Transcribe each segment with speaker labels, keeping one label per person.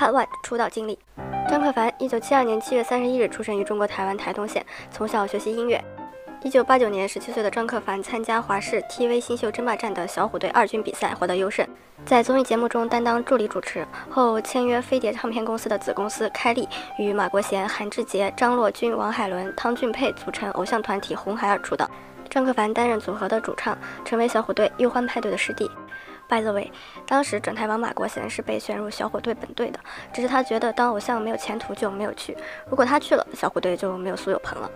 Speaker 1: Part One 出道经历：张克凡，一九七二年七月三十一日出生于中国台湾台东县，从小学习音乐。一九八九年，十七岁的张克凡参加华视 TV 新秀争霸战的小虎队二军比赛，获得优胜，在综艺节目中担当助理主持。后签约飞碟唱片公司的子公司开立，与马国贤、韩志杰、张洛君、王海伦、汤俊佩组成偶像团体红孩儿出道。张克凡担任组合的主唱，成为小虎队忧欢派对的师弟。By the way，当时转台王马国贤是被选入小虎队本队的，只是他觉得当偶像没有前途，就没有去。如果他去了，小虎队就没有苏有朋了。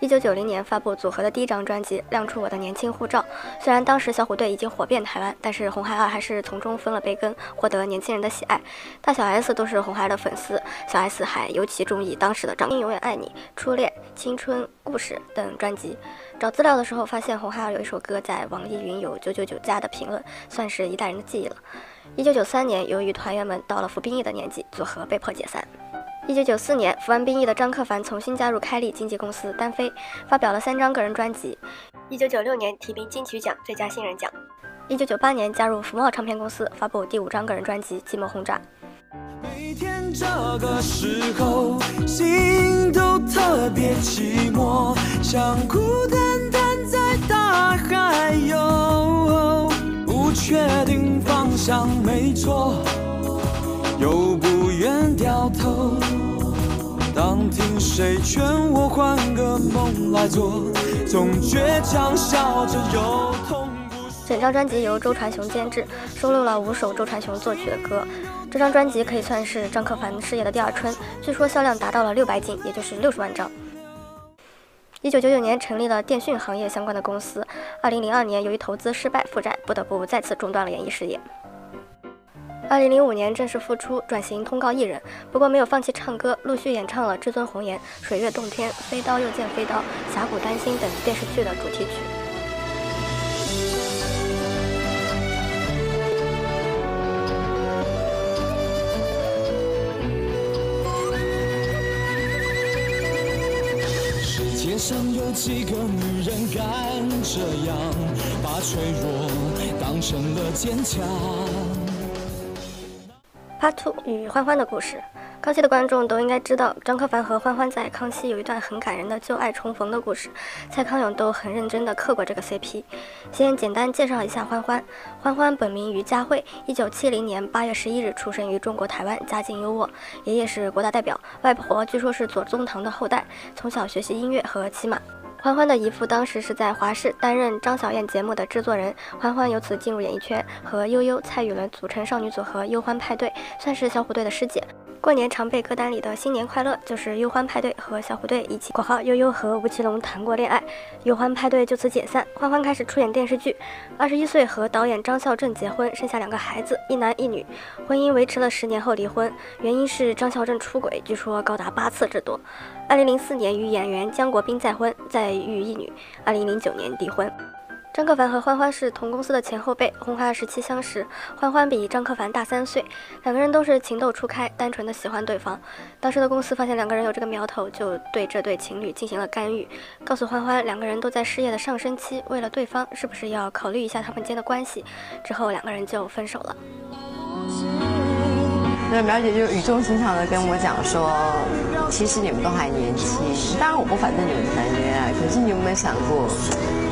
Speaker 1: 一九九零年发布组合的第一张专辑《亮出我的年轻护照》，虽然当时小虎队已经火遍台湾，但是红孩儿还是从中分了杯羹，获得年轻人的喜爱。大小 S 都是红孩儿的粉丝，小 S 还尤其中意当时的《张英永远爱你》《初恋》《青春故事》等专辑。找资料的时候发现红孩儿有一首歌在网易云有九九九加的评论，算是一代人的记忆了。一九九三年，由于团员们到了服兵役的年纪，组合被迫解散。一九九四年，服完兵役的张克凡重新加入开立经纪公司单飞，发表了三张个人专辑。一九九六年提名金曲奖最佳新人奖。一九九八年加入福茂唱片公司，发布第五张个人专辑《寂寞轰炸》。每天这个时候，心都特别寂寞，想孤单单在大海游，不确定方向，没错，又不。当听谁劝我换个梦来做，总倔强笑着又痛整张专辑由周传雄监制，收录了五首周传雄作曲的歌。这张专辑可以算是张克凡事业的第二春，据说销量达到了六百斤，也就是六十万张。一九九九年成立了电讯行业相关的公司，二零零二年由于投资失败负债，不得不再次中断了演艺事业。二零零五年正式复出，转型通告艺人，不过没有放弃唱歌，陆续演唱了《至尊红颜》《水月洞天》《飞刀又见飞刀》《峡谷丹心》等电视剧的主题曲。世界上有几个女人敢这样，把脆弱当成了坚强？Part Two 与欢欢的故事，康熙的观众都应该知道，张克凡和欢欢在康熙有一段很感人的旧爱重逢的故事。蔡康永都很认真地刻过这个 CP。先简单介绍一下欢欢，欢欢本名于佳慧，一九七零年八月十一日出生于中国台湾，家境优渥，爷爷是国大代表，外婆据说是左宗棠的后代，从小学习音乐和骑马。欢欢的姨父当时是在华视担任张小燕节目的制作人，欢欢由此进入演艺圈，和悠悠、蔡雨伦组成少女组合忧欢派对，算是小虎队的师姐。过年常备歌单里的新年快乐就是忧欢派对和小虎队一起（括号悠悠和吴奇隆谈过恋爱），忧欢派对就此解散，欢欢开始出演电视剧。二十一岁和导演张孝正结婚，生下两个孩子，一男一女。婚姻维持了十年后离婚，原因是张孝正出轨，据说高达八次之多。二零零四年与演员姜国斌再婚，再育一女。二零零九年离婚。张克凡和欢欢是同公司的前后辈，红孩儿时期相识。欢欢比张克凡大三岁，两个人都是情窦初开，单纯的喜欢对方。当时的公司发现两个人有这个苗头，就对这对情侣进行了干预，告诉欢欢两个人都在事业的上升期，为了对方，是不是要考虑一下他们间的关系？之后两个人就分手了。
Speaker 2: 那苗姐就语重心长的跟我讲说，其实你们都还年轻，当然我不反对你们谈恋爱，可是你有没有想过？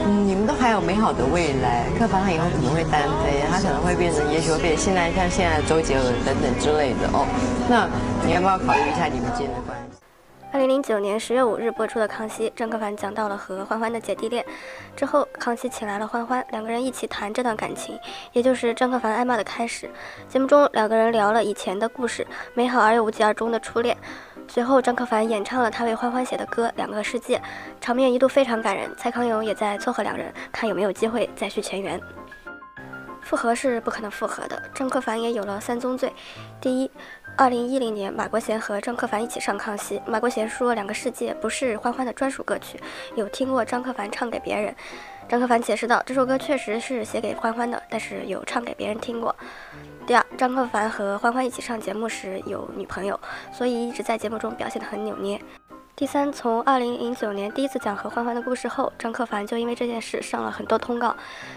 Speaker 2: 你们都还有美好的未来。可凡他以后可能会单飞，他可能会变成，也许会变现在像现在周杰伦等等之类的哦。那你要不要考虑一下你们之间的关系？
Speaker 1: 二零零九年十月五日播出的《康熙》，张克凡讲到了和欢欢的姐弟恋。之后，康熙请来了欢欢，两个人一起谈这段感情，也就是张克凡挨骂的开始。节目中，两个人聊了以前的故事，美好而又无疾而终的初恋。随后，张克凡演唱了他为欢欢写的歌《两个世界》，场面一度非常感人。蔡康永也在撮合两人，看有没有机会再续前缘。复合是不可能复合的，张克凡也有了三宗罪。第一，二零一零年马国贤和张克凡一起上康熙，马国贤说《两个世界》不是欢欢的专属歌曲，有听过张克凡唱给别人。张克凡解释道，这首歌确实是写给欢欢的，但是有唱给别人听过。第二，张克凡和欢欢一起上节目时有女朋友，所以一直在节目中表现得很扭捏。第三，从二零零九年第一次讲和欢欢的故事后，张克凡就因为这件事上了很多通告，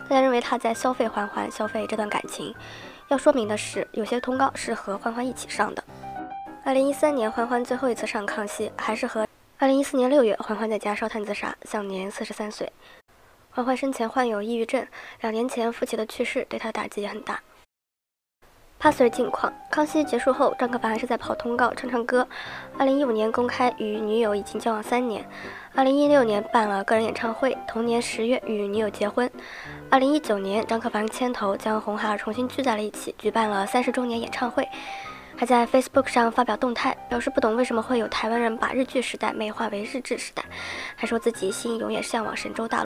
Speaker 1: 大家认为他在消费欢欢，消费这段感情。要说明的是，有些通告是和欢欢一起上的。二零一三年，欢欢最后一次上康熙，还是和二零一四年六月，欢欢在家烧炭自杀，享年四十三岁。欢欢生前患有抑郁症，两年前父亲的去世对他打击也很大。帕 Sir 近况：康熙结束后，张可凡还是在跑通告、唱唱歌。二零一五年公开与女友已经交往三年。二零一六年办了个人演唱会，同年十月与女友结婚。二零一九年，张可凡牵头将红孩儿重新聚在了一起，举办了三十周年演唱会，还在 Facebook 上发表动态，表示不懂为什么会有台湾人把日剧时代美化为日治时代，还说自己心永远向往神州大陆。